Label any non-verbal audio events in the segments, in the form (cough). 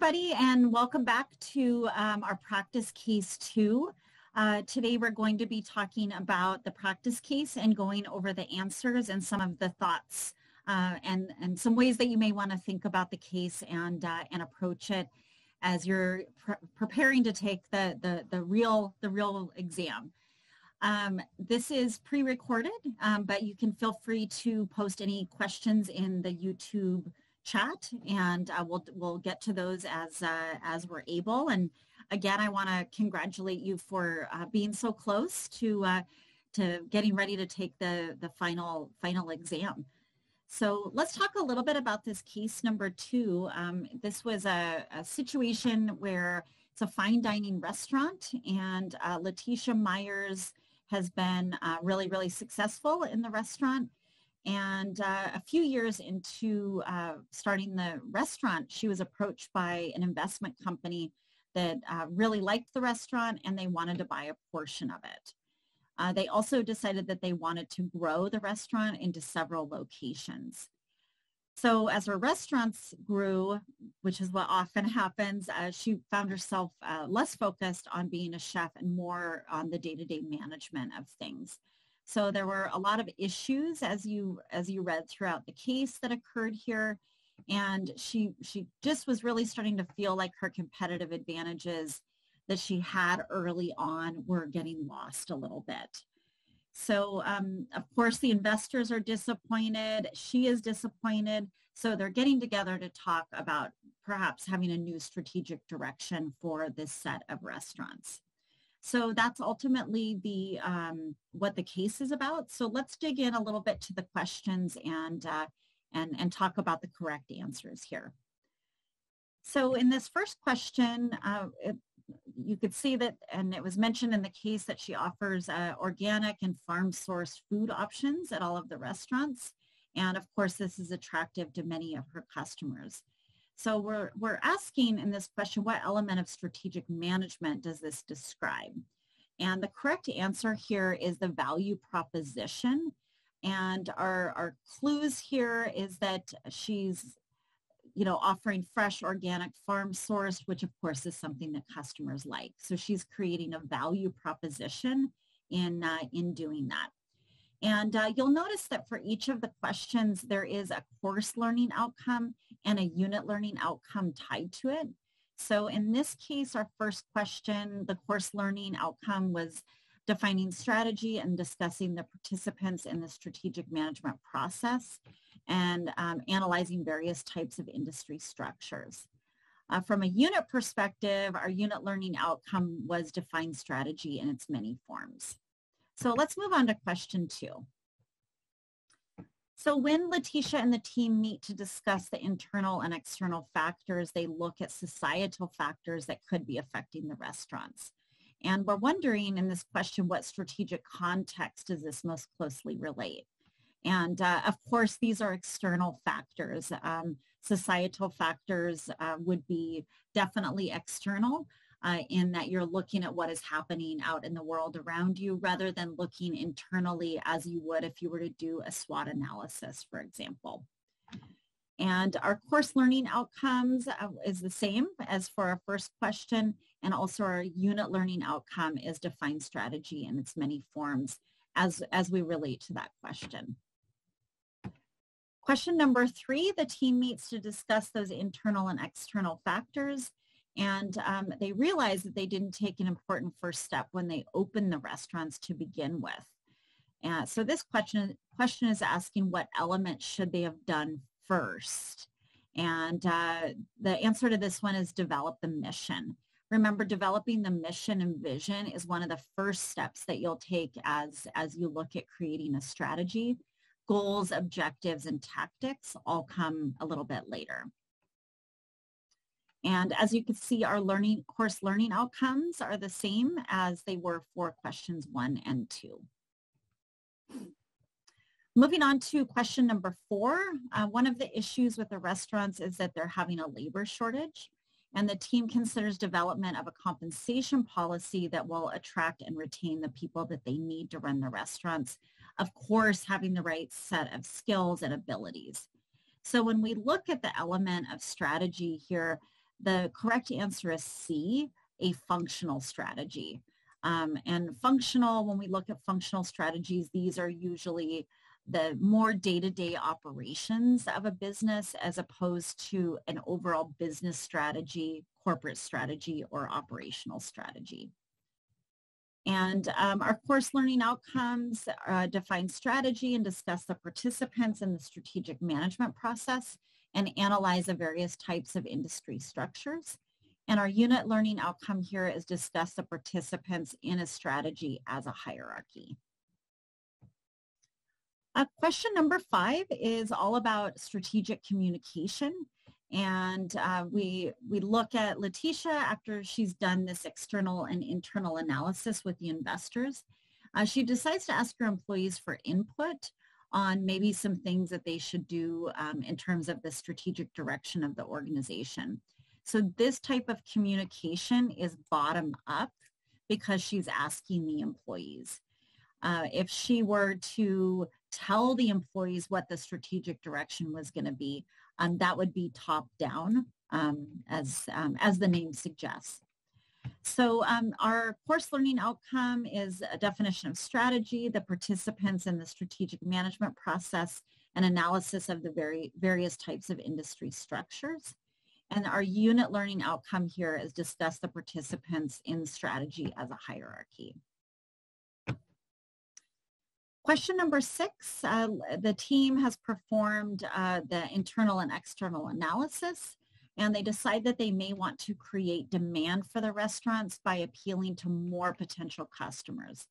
everybody, and welcome back to um, our practice case two. Uh, today we're going to be talking about the practice case and going over the answers and some of the thoughts uh, and, and some ways that you may want to think about the case and, uh, and approach it as you're pre preparing to take the, the, the, real, the real exam. Um, this is pre-recorded, um, but you can feel free to post any questions in the YouTube chat and uh, we'll, we'll get to those as, uh, as we're able. And again, I want to congratulate you for uh, being so close to, uh, to getting ready to take the, the final, final exam. So let's talk a little bit about this case number two. Um, this was a, a, situation where it's a fine dining restaurant and uh, Letitia Myers has been uh, really, really successful in the restaurant. And uh, a few years into uh, starting the restaurant, she was approached by an investment company that uh, really liked the restaurant and they wanted to buy a portion of it. Uh, they also decided that they wanted to grow the restaurant into several locations. So as her restaurants grew, which is what often (laughs) happens, uh, she found herself uh, less focused on being a chef and more on the day-to-day management of things. So there were a lot of issues as you as you read throughout the case that occurred here. And she she just was really starting to feel like her competitive advantages that she had early on were getting lost a little bit. So um, of course the investors are disappointed. She is disappointed. So they're getting together to talk about perhaps having a new strategic direction for this set of restaurants. So that's ultimately the um, what the case is about. So let's dig in a little bit to the questions and, uh, and, and talk about the correct answers here. So in this first question, uh, it, you could see that, and it was mentioned in the case that she offers uh, organic and farm source food options at all of the restaurants. And of course, this is attractive to many of her customers. So we're, we're asking in this question, what element of strategic management does this describe? And the correct answer here is the value proposition. And our, our clues here is that she's, you know, offering fresh organic farm source, which of course is something that customers like. So she's creating a value proposition in, uh, in doing that. And uh, you'll notice that for each of the questions, there is a course learning outcome and a unit learning outcome tied to it. So in this case, our first question, the course learning outcome was defining strategy and discussing the participants in the strategic management process and um, analyzing various types of industry structures. Uh, from a unit perspective, our unit learning outcome was define strategy in its many forms. So let's move on to question two. So when Letitia and the team meet to discuss the internal and external factors, they look at societal factors that could be affecting the restaurants. And we're wondering in this question, what strategic context does this most closely relate? And uh, of course, these are external factors. Um, societal factors uh, would be definitely external, uh, in that you're looking at what is happening out in the world around you rather than looking internally as you would if you were to do a SWOT analysis, for example. And our course learning outcomes uh, is the same as for our first question. And also our unit learning outcome is define strategy in its many forms as, as we relate to that question. Question number three, the team meets to discuss those internal and external factors and um, they realized that they didn't take an important first step when they opened the restaurants to begin with. And so this question, question is asking what element should they have done first? And uh, the answer to this one is develop the mission. Remember, developing the mission and vision is one of the first steps that you'll take as, as you look at creating a strategy. Goals, objectives, and tactics all come a little bit later. And as you can see, our learning course learning outcomes are the same as they were for questions one and two. Moving on to question number four, uh, one of the issues with the restaurants is that they're having a labor shortage and the team considers development of a compensation policy that will attract and retain the people that they need to run the restaurants. Of course, having the right set of skills and abilities. So when we look at the element of strategy here, The correct answer is C, a functional strategy. Um, and functional, when we look at functional strategies, these are usually the more day-to-day operations of a business as opposed to an overall business strategy, corporate strategy, or operational strategy. And um, our course learning outcomes uh, define strategy and discuss the participants in the strategic management process and analyze the various types of industry structures. And our unit learning outcome here is discuss the participants in a strategy as a hierarchy. Uh, question number five is all about strategic communication. And uh, we, we look at Letitia after she's done this external and internal analysis with the investors. Uh, she decides to ask her employees for input on maybe some things that they should do um, in terms of the strategic direction of the organization. So this type of communication is bottom up because she's asking the employees. Uh, if she were to tell the employees what the strategic direction was going to be, um, that would be top down um, as, um, as the name suggests. So um, our course learning outcome is a definition of strategy, the participants in the strategic management process, and analysis of the very, various types of industry structures. And our unit learning outcome here is discuss the participants in strategy as a hierarchy. Question number six, uh, the team has performed uh, the internal and external analysis and they decide that they may want to create demand for the restaurants by appealing to more potential customers.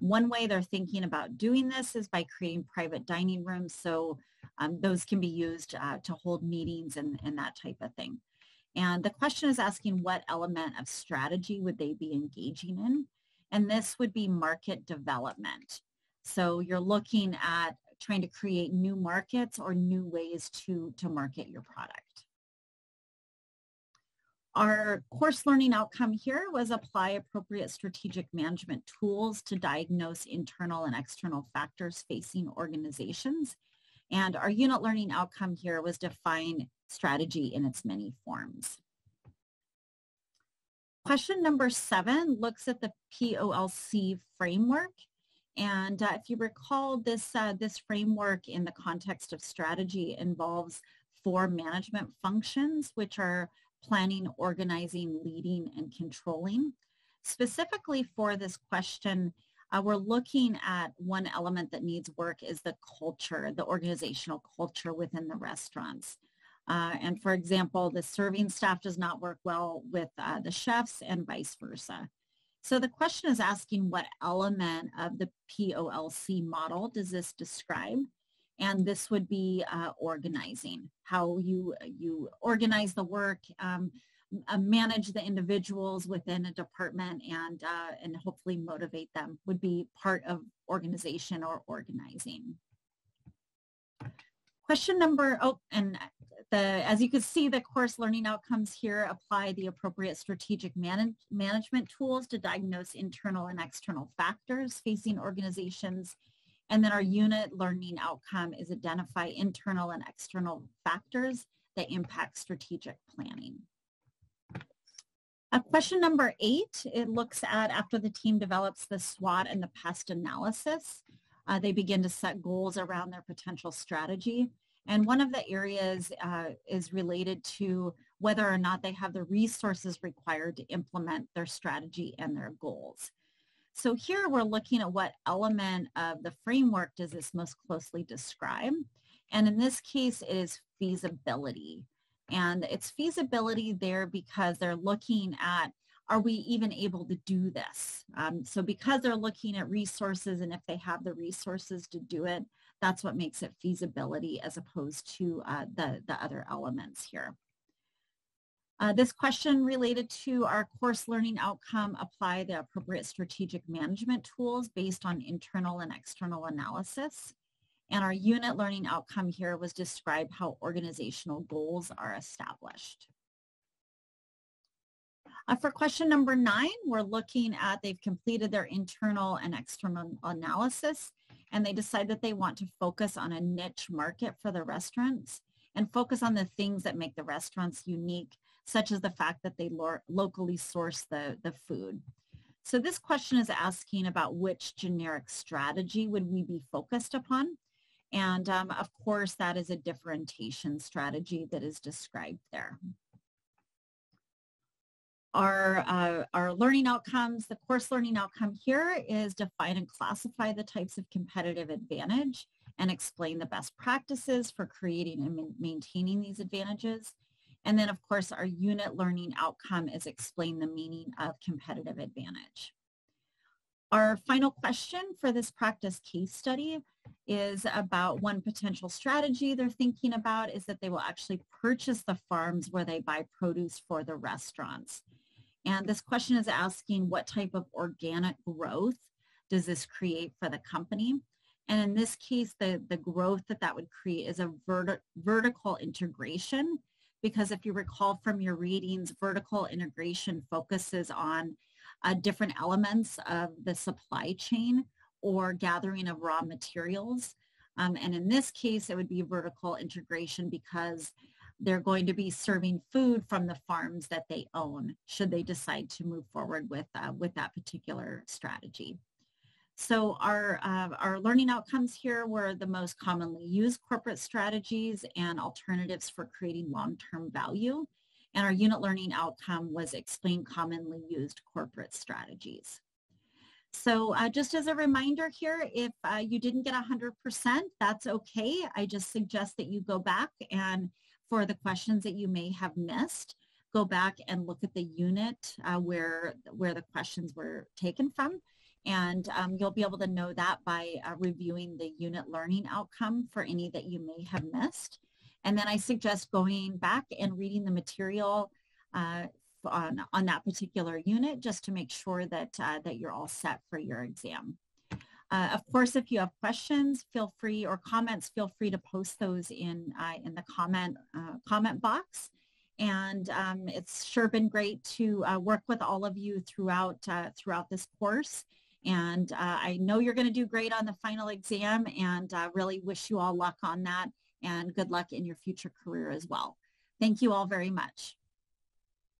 One way they're thinking about doing this is by creating private dining rooms so um, those can be used uh, to hold meetings and, and that type of thing. And the question is asking what element of strategy would they be engaging in? And this would be market development. So you're looking at trying to create new markets or new ways to, to market your product. Our course learning outcome here was apply appropriate strategic management tools to diagnose internal and external factors facing organizations. And our unit learning outcome here was define strategy in its many forms. Question number seven looks at the POLC framework. And uh, if you recall, this, uh, this framework in the context of strategy involves four management functions, which are planning, organizing, leading, and controlling. Specifically for this question, uh, we're looking at one element that needs work is the culture, the organizational culture within the restaurants. Uh, and for example, the serving staff does not work well with uh, the chefs and vice versa. So the question is asking what element of the POLC model does this describe? And this would be uh, organizing, how you, you organize the work, um, uh, manage the individuals within a department and, uh, and hopefully motivate them would be part of organization or organizing. Question number, oh, and the, as you can see, the course learning outcomes here apply the appropriate strategic man management tools to diagnose internal and external factors facing organizations and then our unit learning outcome is identify internal and external factors that impact strategic planning. Uh, question number eight, it looks at after the team develops the SWOT and the pest analysis, uh, they begin to set goals around their potential strategy. And one of the areas uh, is related to whether or not they have the resources required to implement their strategy and their goals. So here we're looking at what element of the framework does this most closely describe. And in this case, it is feasibility. And it's feasibility there because they're looking at, are we even able to do this? Um, so because they're looking at resources and if they have the resources to do it, that's what makes it feasibility as opposed to uh, the, the other elements here. Uh, this question related to our course learning outcome apply the appropriate strategic management tools based on internal and external analysis. And our unit learning outcome here was describe how organizational goals are established. Uh, for question number nine, we're looking at they've completed their internal and external analysis and they decide that they want to focus on a niche market for the restaurants and focus on the things that make the restaurants unique such as the fact that they lo locally source the, the food. So this question is asking about which generic strategy would we be focused upon. And um, of course, that is a differentiation strategy that is described there. Our, uh, our learning outcomes, the course learning outcome here is define and classify the types of competitive advantage and explain the best practices for creating and maintaining these advantages. And then, of course, our unit learning outcome is explain the meaning of competitive advantage. Our final question for this practice case study is about one potential strategy they're thinking about is that they will actually purchase the farms where they buy produce for the restaurants. And this question is asking what type of organic growth does this create for the company? And in this case, the, the growth that that would create is a verti vertical integration because if you recall from your readings, vertical integration focuses on uh, different elements of the supply chain or gathering of raw materials. Um, and in this case, it would be vertical integration because they're going to be serving food from the farms that they own should they decide to move forward with, uh, with that particular strategy. So our, uh, our learning outcomes here were the most commonly used corporate strategies and alternatives for creating long-term value. And our unit learning outcome was explain commonly used corporate strategies. So uh, just as a reminder here, if uh, you didn't get 100%, that's okay. I just suggest that you go back and for the questions that you may have missed, go back and look at the unit uh, where, where the questions were taken from and um, you'll be able to know that by uh, reviewing the unit learning outcome for any that you may have missed. And then I suggest going back and reading the material uh, on, on that particular unit just to make sure that, uh, that you're all set for your exam. Uh, of course, if you have questions, feel free, or comments, feel free to post those in, uh, in the comment, uh, comment box. And um, it's sure been great to work with all of you throughout, throughout this course. And uh, I know you're going to do great on the final exam and uh, really wish you all luck on that and good luck in your future career as well. Thank you all very much.